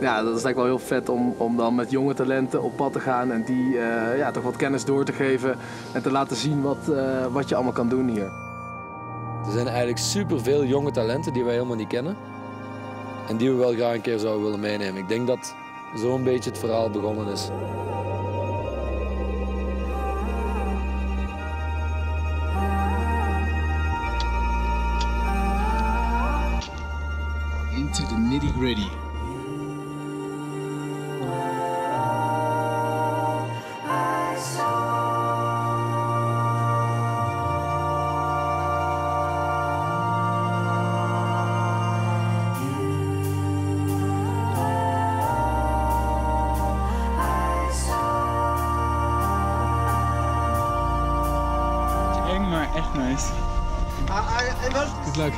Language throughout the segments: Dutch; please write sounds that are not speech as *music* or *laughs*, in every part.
ja, dat is eigenlijk wel heel vet om, om dan met jonge talenten op pad te gaan en die eh, ja, toch wat kennis door te geven en te laten zien wat, eh, wat je allemaal kan doen hier. Er zijn eigenlijk superveel jonge talenten die wij helemaal niet kennen. En die we wel graag een keer zouden willen meenemen. Ik denk dat zo'n beetje het verhaal begonnen is. Maar echt nice. Good luck.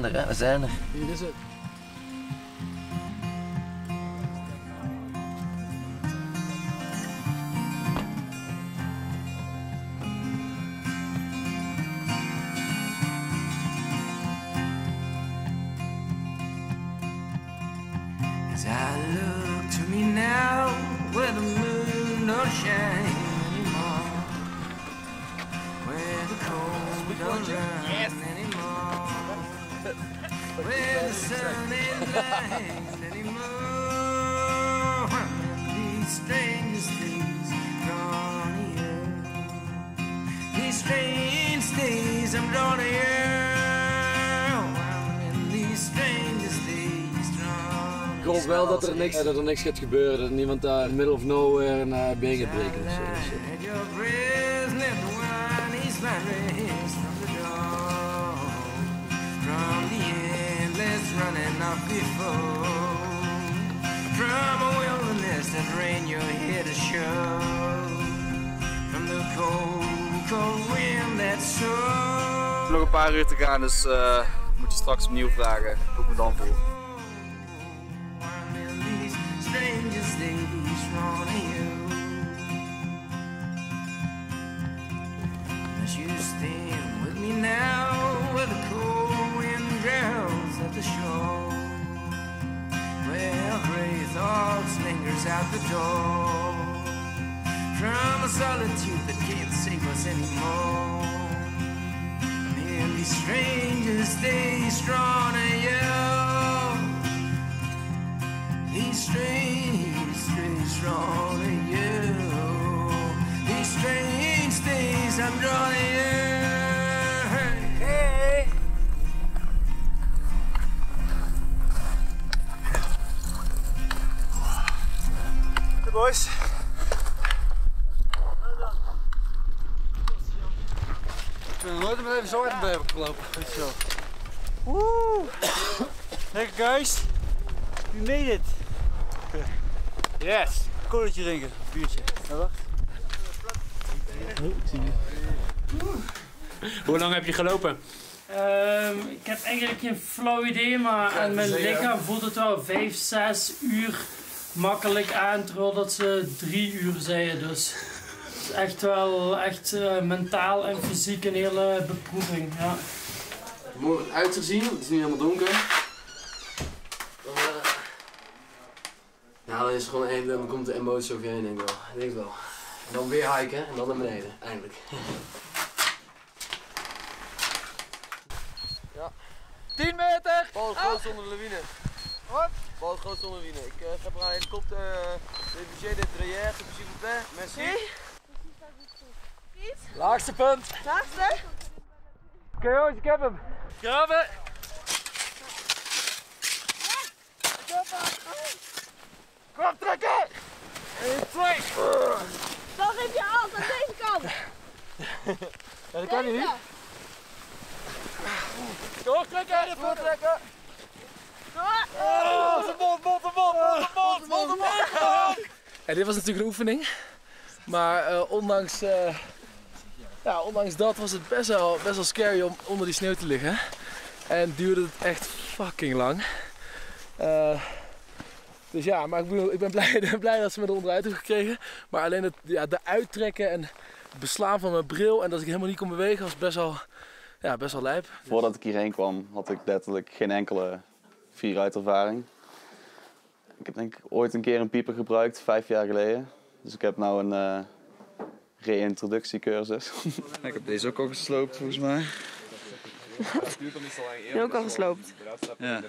Zijn er, hè? We zijn er. Hier is het. As I look to me now, where the moon don't shine anymore, where the cold don't run anymore, where the sun ain't blind anymore. These strangest days drawn near, these strange days I'm drawn in these strangest days drawn Ik hoop wel dat er niks, dat er niks gaat gebeuren. Dat niemand daar in the middle of nowhere een uh, been gaat breken of zo. Running off before, from a wilderness that rain your head to show, from the cold, cold wind that so. Nog een paar uur te gaan, dus eh, moet je straks opnieuw vragen hoe ik me dan voel. Thoughts lingers out the door, from a solitude that can't save us anymore. These strangest days drawn to you. These strange days drawn to you. These strange days I'm drawn to you. Ben nog nooit met even zo hard bij heb gelopen. Je wel. Woe! Lekker guys. We made it. Yes. Kolletje drinken. Biertje. Ja, wacht. Hoe lang heb je gelopen? Ehm, ik heb eigenlijk geen flauw idee, maar aan mijn lichaam voelt het wel 5, 6 uur makkelijk aan, terwijl dat ze 3 uur zeiden. Dus is echt wel echt eh, mentaal en fysiek een hele beproeving. Ja. Morgen het uit te zien, het is nu helemaal donker. Dan, eh, Ja, dan is het gewoon eindelijk, dan komt de emotie over je heen, denk ik wel. Ik denk het wel. En dan weer hiken en dan naar beneden, eindelijk. 10 meter! Bal groot zonder lawine. Wat? Bal groot zonder lawine. Ik uh, ga een helikopter. De budget de derrière, s'il vous Merci. Laagste punt. Laatste? Oké jongens, ik heb hem. Graven. Kom trekken! 1, 2. Dan geef je alles aan deze kant. *laughs* Ja, dat kan Deze. niet. Doortrekken, doortrekken. Oh, zijn mond, mond, mond, mond, mond, mond, mond, mond. Dit was natuurlijk een oefening. Maar eh, ondanks, eh, ja, ondanks dat was het best wel, best wel scary om onder die sneeuw te liggen. En duurde het echt fucking lang. Eh, dus ja, maar ik, ik ben *laughs* blij, blij dat ze me er onderuit hebben gekregen. Maar alleen het ja, de uittrekken en het beslaan van mijn bril en dat ik helemaal niet kon bewegen was best wel, ja, best wel lijp. Voordat ik hierheen kwam had ik letterlijk geen enkele vieruitervaring. Ik heb denk ooit een keer een pieper gebruikt, vijf jaar geleden. Dus ik heb nou een eh re-introductiecursus. Ik heb deze ook al gesloopt volgens mij. Je ook al gesloopt. Ja.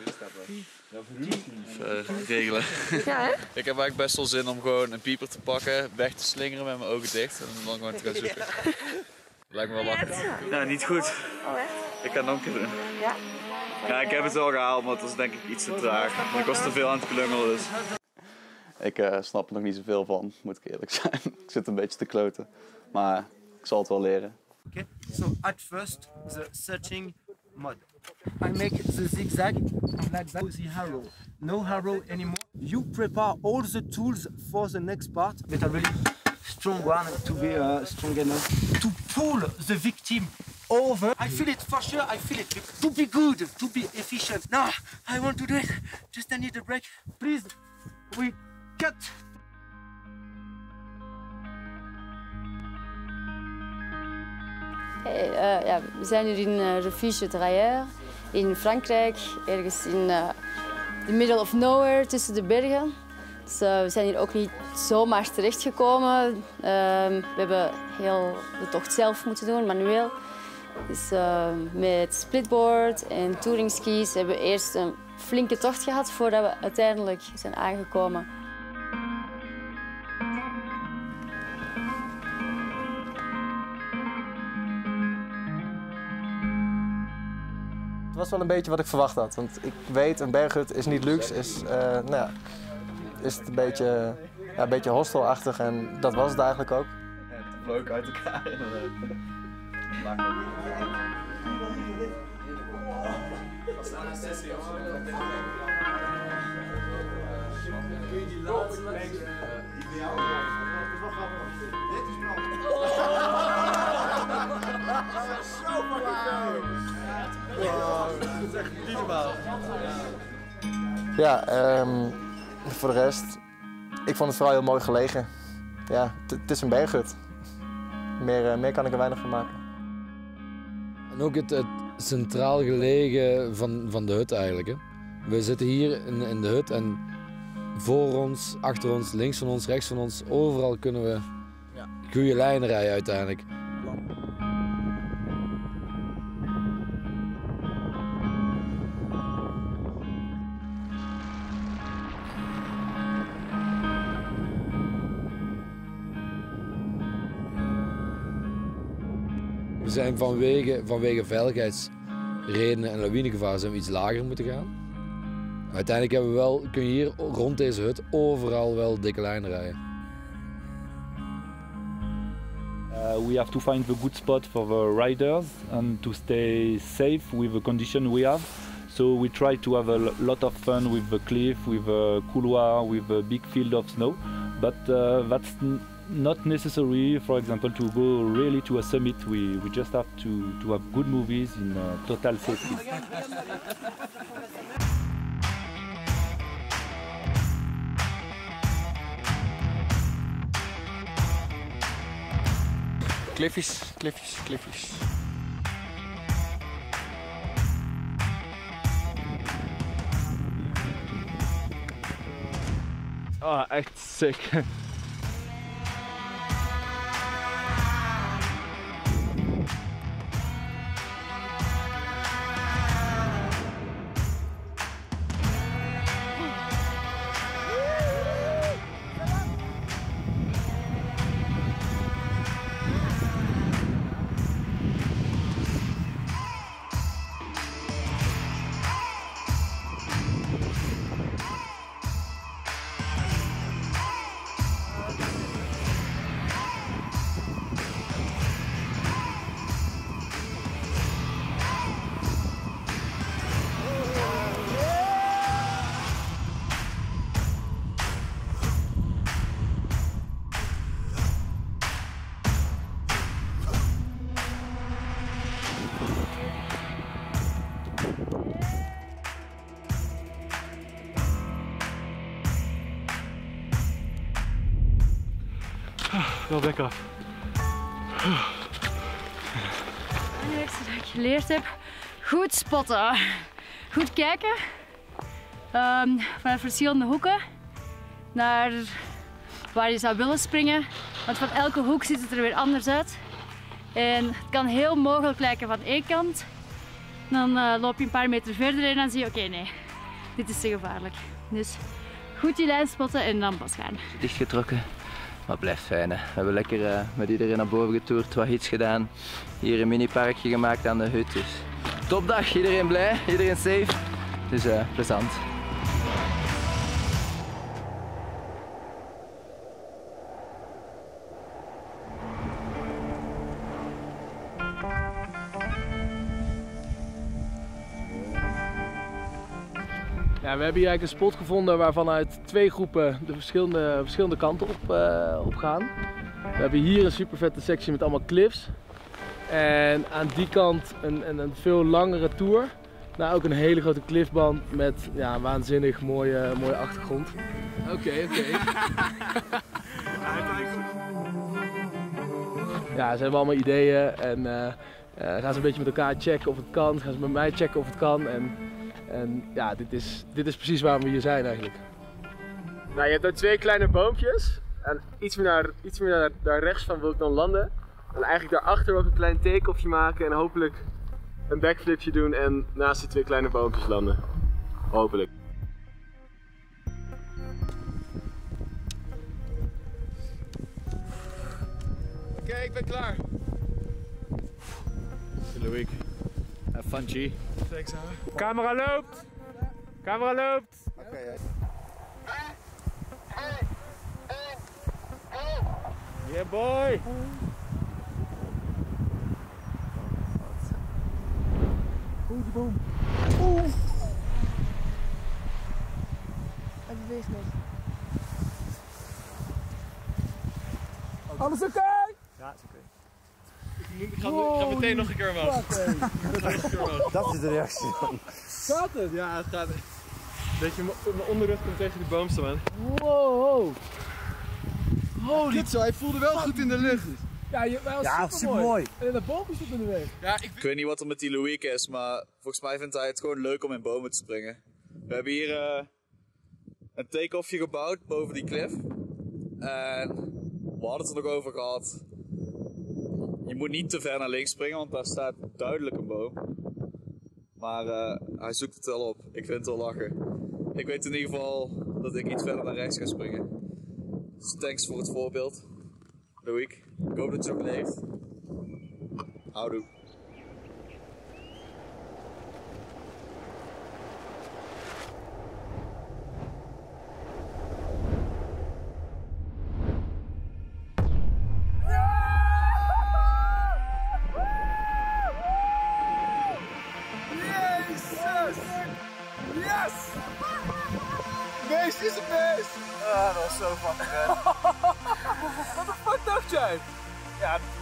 Even regelen. Ja, hè? Ik heb eigenlijk best wel zin om gewoon een pieper te pakken, weg te slingeren met mijn ogen dicht en dan gewoon te gaan zoeken. Lijkt me wel lachen. Ja, niet goed. Oh, echt? Ik ga het nog een keer doen. Ja? Ja, ik heb het wel gehaald, maar het was denk ik iets te traag. Want ik was te veel aan het klungelen dus. Ik eh, snap er nog niet zoveel van, moet ik eerlijk *laughs* zijn. ik zit een beetje te kloten. Maar ik zal het wel leren. Okay, so at first the searching mode. I make the zigzag like that with the arrow. No arrow anymore. You prepare all the tools for the next part, but a really strong one to be uh, strong enough to pull the victim over. I feel it for sure. I feel it to be good, to be efficient. Now I want to do it. Just I need a break. Please, we cut. Hey, eh, ja, we zijn hier in uh, Refuge Drailleur in Frankrijk, ergens in uh, the middle of nowhere tussen de bergen. Dus, uh, we zijn hier ook niet zomaar terechtgekomen. we hebben heel de tocht zelf moeten doen, manueel. Dus met splitboard en touringskis hebben we eerst een flinke tocht gehad voordat we uiteindelijk zijn aangekomen. Was wel een beetje wat ik verwacht had. Want ik weet, een berghut is niet luxe. Is, uh, nou ja, is het een beetje, ja, een beetje hostelachtig en dat was het eigenlijk ook. Het vloog uit elkaar. *laughs* Kun je die laatste echt niet normaal. Ja, um, voor de rest, ik vond het vooral heel mooi gelegen. Ja, het is een berghut. Meer, uh, meer kan ik er weinig van maken. En ook het, het centraal gelegen van, van de hut eigenlijk. Hè. We zitten hier in, in de hut en voor ons, achter ons, links van ons, rechts van ons, overal kunnen we goede lijnen rijden uiteindelijk. Zijn vanwege, vanwege veiligheidsredenen en lawinegevaar zijn we iets lager moeten gaan. Uiteindelijk hebben we wel, kun je hier rond deze hut overal wel dikke lijnen rijden. Uh, we have to find the good spot for the riders and to stay safe with the condition we have. So we try to have a lot of fun with the cliff, with the couloir, with a big field of snow. But uh, that's not necessary, for example, to go really to a summit. We, we just have to, to have good movies in uh, total safety. Cliffies, cliffies, cliffies. Oh, echt sick. *laughs* Wel lekker. Het belangrijkste dat ik geleerd heb, goed spotten. Goed kijken ehm, vanuit verschillende hoeken naar waar je zou willen springen. Want van elke hoek ziet het er weer anders uit. En het kan heel mogelijk lijken van één kant. Dan eh, loop je een paar meter verder en dan zie je, oké nee, dit is te gevaarlijk. Dus goed die lijn spotten en dan pas gaan. dichtgetrokken. Maar blijft fijn. Hè. We hebben lekker eh, met iedereen naar boven getoerd, wat hits gedaan. Hier een mini-parkje gemaakt aan de hut. Dus topdag, iedereen blij, iedereen safe. Dus eh plezant. Ja, we hebben hier eigenlijk een spot gevonden waarvan uit twee groepen de verschillende, verschillende kanten op, op gaan. We hebben hier een super vette sectie met allemaal cliffs. En aan die kant een, een, een veel langere tour. Nou, ook een hele grote cliffband met ja, een waanzinnig mooie, mooie achtergrond. Oké, oké. Ja, ze hebben allemaal ideeën en eh, eh, gaan ze een beetje met elkaar checken of het kan. Gaan ze met mij checken of het kan. En, en ja, dit is, dit is precies waarom we hier zijn eigenlijk. Nou, je hebt daar twee kleine boompjes. En iets meer, naar, iets meer naar, daar rechts van wil ik dan landen. En eigenlijk daarachter ik een klein take-offje maken en hopelijk een backflipje doen en naast die twee kleine boompjes landen. Hopelijk. Oké, ik ben klaar. Loïc. Have fun, G. Thanks, Camera loopt. Camera loopt. Yeah, boy. Oeh, die boom. Oeh. Hij beweegt niet. Alles oké? Ja, is oké. Ik, ga, ik ga meteen nog een keer omhoog. *laughs* Dat is de reactie dan. Gaat het? Ja, het gaat. Dat je mijn onderrug komt tegen die boom staan. Wow. Holy zo, hij voelde wel goed in de lucht. Ja, je, was Ja, supermooi. En de boompje stond in de weg. Ja, ik... weet niet wat er met die Loïc is, maar volgens mij vindt hij het gewoon leuk om in bomen te springen. We hebben hier eh, een take-offje gebouwd boven die klif. En we hadden het er nog over gehad. Je moet niet te ver naar links springen, want daar staat duidelijk een boom. Maar eh, hij zoekt het wel op. Ik vind het wel lachen. Ik weet in ieder geval dat ik iets verder naar rechts ga springen. Dus thanks voor het voorbeeld. Loïc, ik hoop dat je ook leeft.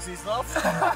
Ja, precies *laughs*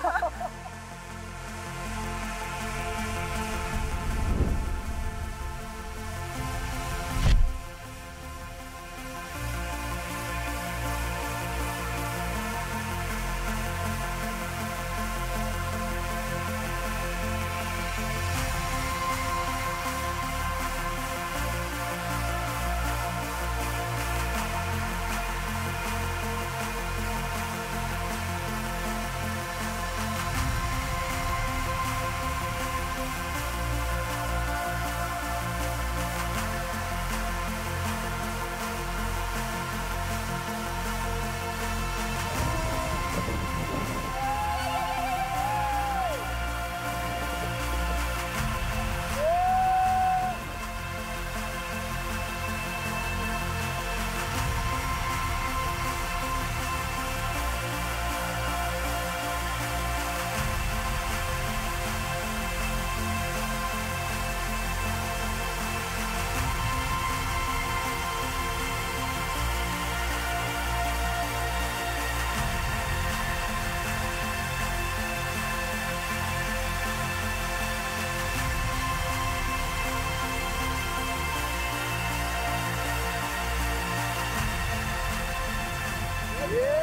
Yeah.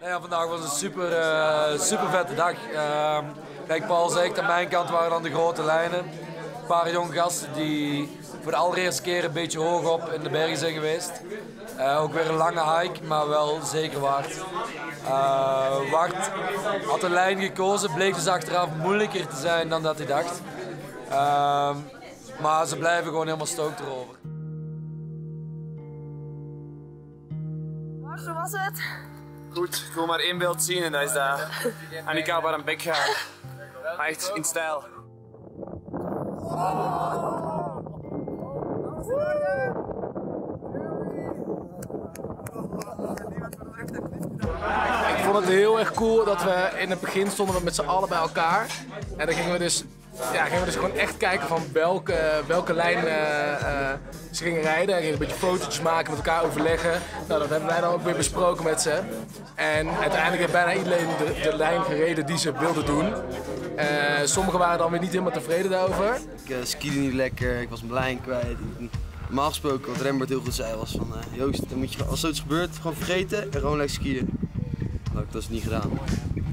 Ja, vandaag was een super, super vette dag. Ehm, kijk, Paul zegt, aan mijn kant waren dan de grote lijnen. Een paar jonge gasten die voor de allereerste keer een beetje hoog op in de bergen zijn geweest. Eh, ook weer een lange hike, maar wel zeker waard. Eh Wart had een lijn gekozen, bleek dus achteraf moeilijker te zijn dan dat hij dacht. Ehm, maar ze blijven gewoon helemaal stoked erover. Zo was het. Goed, ik wil maar één beeld zien en dat is dat Annika waar een bek gaat. Maar echt in stijl. Ik vond het heel erg cool dat we in het begin stonden met z'n allen bij elkaar. En dan gingen we dus, ja, gingen we dus gewoon echt kijken van welke, welke lijn eh, eh, ze gingen rijden. En gingen een beetje fotootjes maken, met elkaar overleggen. Nou, dat hebben wij dan ook weer besproken met ze. En uiteindelijk heeft bijna iedereen de, de lijn gereden die ze wilden doen. Eh, sommigen waren dan weer niet helemaal tevreden daarover. Ik skiede niet lekker, ik was mijn lijn kwijt. Normaal gesproken, wat Rembert heel goed zei, was van Joost, dan moet je, als zoiets gebeurt, gewoon vergeten en gewoon lekker skiën. Had dat niet gedaan.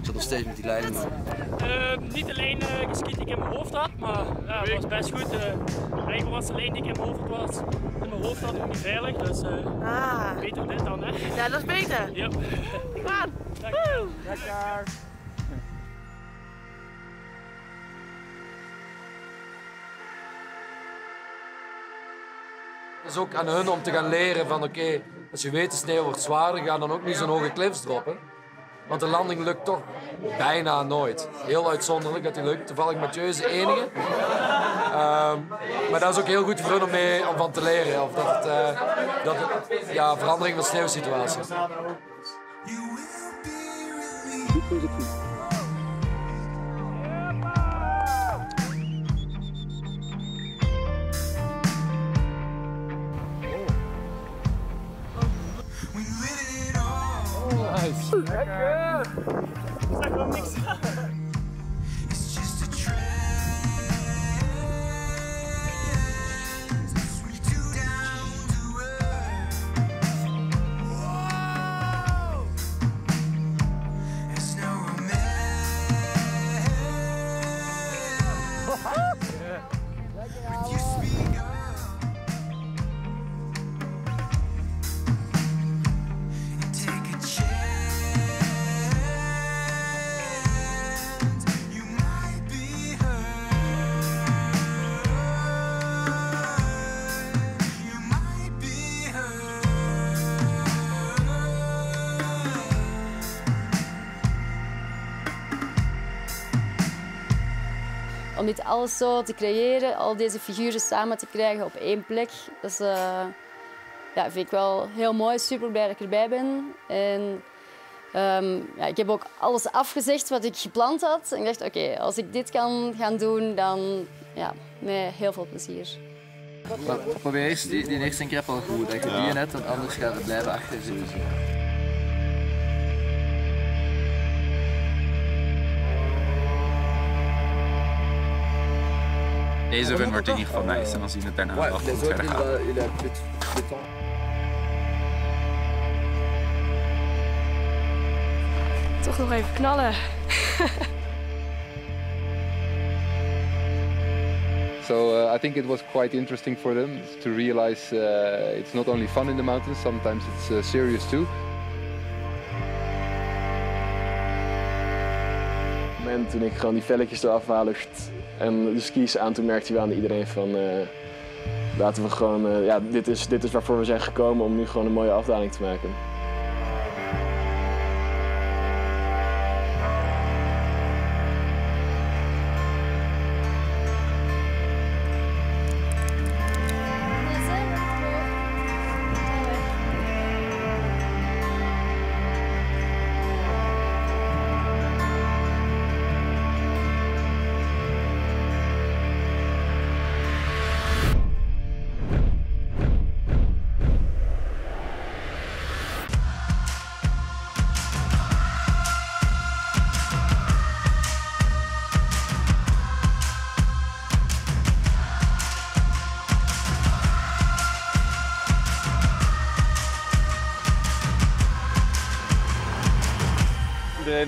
Ik zat nog steeds met die lijn. Maar... Eh, niet alleen uh, geskiet die ik in mijn hoofd had, maar ja, het was best goed. Uh, eigenlijk was de lijn die ik in mijn hoofd was, in mijn hoofd had, ook niet veilig. Dus Ah. beter dit dan, hè? Ja, dat is beter. Ja. Aan. Dankjewel. Lekker. Het is ook aan hun om te gaan leren van oké, als je weet de sneeuw wordt zwaarder, ga dan ook niet zo'n hoge cliffs droppen. Want de landing lukt toch bijna nooit. Heel uitzonderlijk dat die lukt. Toevallig Mathieu is de enige. Ehm, maar dat is ook heel goed voor hun om, mee, om van te leren. Of dat het, eh, dat het ja, verandering van sneeuwsituatie. Nice. Lekker. Zeg wel dit alles zo te creëren, al deze figuren samen te krijgen op één plek, dat is, eh, ja, vind ik wel heel mooi. Super blij dat ik erbij ben. En, ehm, ja, ik heb ook alles afgezegd wat ik gepland had. En ik dacht, oké, als ik dit kan gaan doen, dan ja, met heel veel plezier. Probeer eerst die, die eerste keer al goed. Dat je die net, want anders gaat het blijven achter zitten. Deze run wordt in ieder geval nice en dan zien we het daarna wel het verder gaat. Toch nog even knallen. So uh, I think it was quite interesting for them to realize uh, it's not only fun in the mountains, sometimes it's uh, serious too. Toen ik gewoon die velletjes eraf haalde en de skis aan, toen merkte we aan iedereen van eh, laten we gewoon, eh, ja, dit is, dit is waarvoor we zijn gekomen om nu gewoon een mooie afdaling te maken.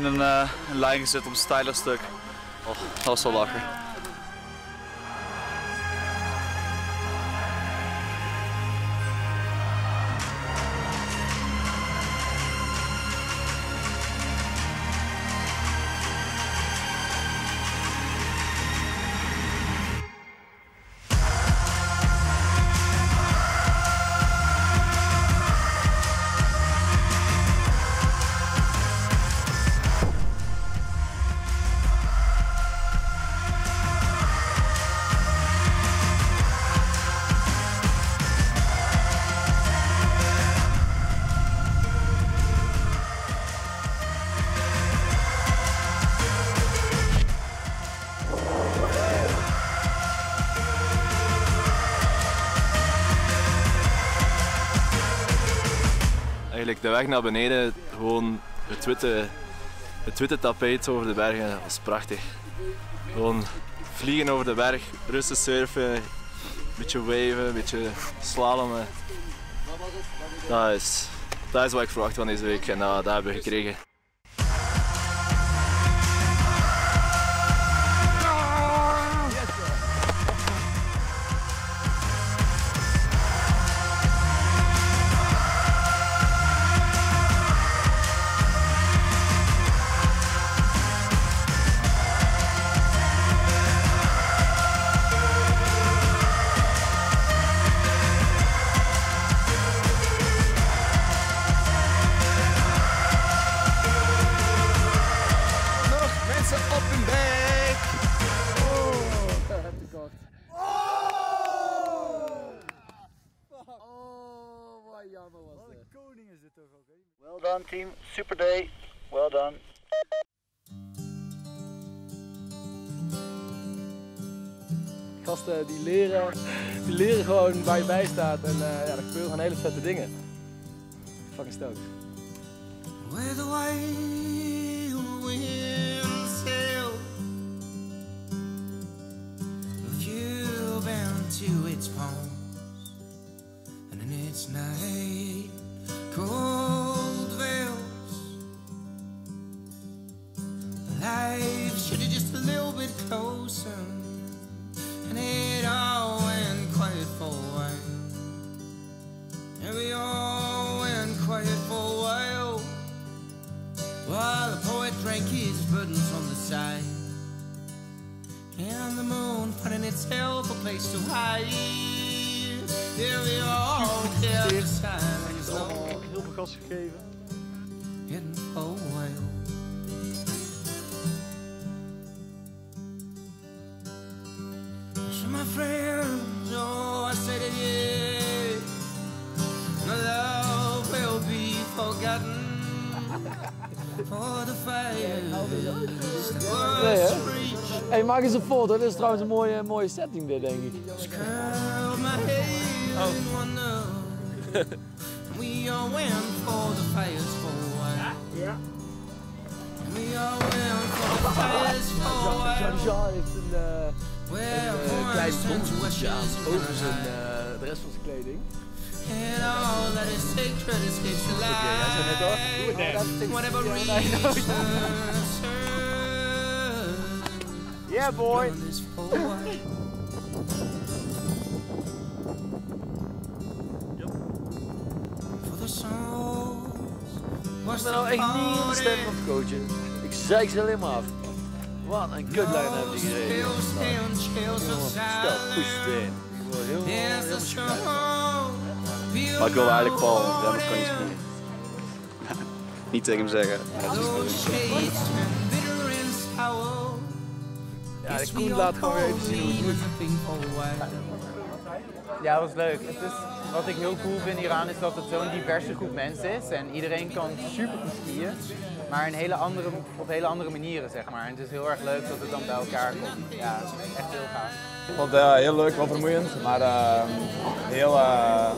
Een, eh, een lijn gezet op een stuk. Oh, dat was wel lachen. De weg naar beneden, gewoon het witte, het witte tapijt over de bergen, was prachtig. Gewoon vliegen over de berg, rustig surfen, een beetje waven, een beetje slalommen. Dat is, dat is wat ik verwacht van deze week en dat, dat hebben we gekregen. Well done team, super day, well done. Gasten die leren, die leren gewoon waar je bij staat en eh, ja, er gebeuren gewoon hele vette dingen. Fucking stoked. Where the wild wind sails, a few bound to its palms, and in its night cold life should have just a little bit closer, and it all went quiet for a while. And we all went quiet for a while While the poet drank his burdens on the side And the moon finding itself a place to hide Yeah, we all *laughs* kept Allemaal heel veel gas gegeven. Maak eens een foto. Dit is trouwens een mooie, mooie setting, dit, denk ik. wonder We all went for the fires for Ja. We all went for the fires for a while Jean heeft een, eh, een eh, klein aan over zijn, eh, de rest van zijn kleding. And all that is sacred escapes the. Whatever reason Yeah, boy. Ik ben nou echt niet in de stem van het coachen. Ik zeik ze alleen maar af. Wat een kutlijn heb je gereden. Jongen, Stel, goed spin. Ik helemaal schrijven. Maar ik wilde eigenlijk Paul, dat kan niet spelen. *laughs* niet tegen hem zeggen. Ja, de Koen laat gewoon weer even zien hoe het moet. Ja, dat was leuk. Het is, wat ik heel cool vind hieraan is dat het zo'n diverse groep mensen is. En iedereen kan super goed skiën. Maar in hele andere, op hele andere manieren, zeg maar. En het is heel erg leuk dat het dan bij elkaar komt. Ja, echt heel gaaf. Ik vond het eh, heel leuk, wel vermoeiend, maar eh, heel eh,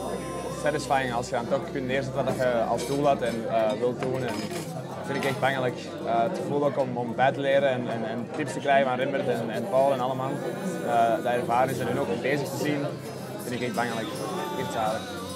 satisfying als je dan toch kunt neerzetten wat je als doel had en eh, wilt doen. En vind ik echt belangrijk. Eh, het gevoel ook om, om bij te leren en, en, en tips te krijgen van Rimbert en, Paul en allemaal. Uh, dat ervaring en hun ook bezig te zien, vind ik echt belangrijk. Echt zalig.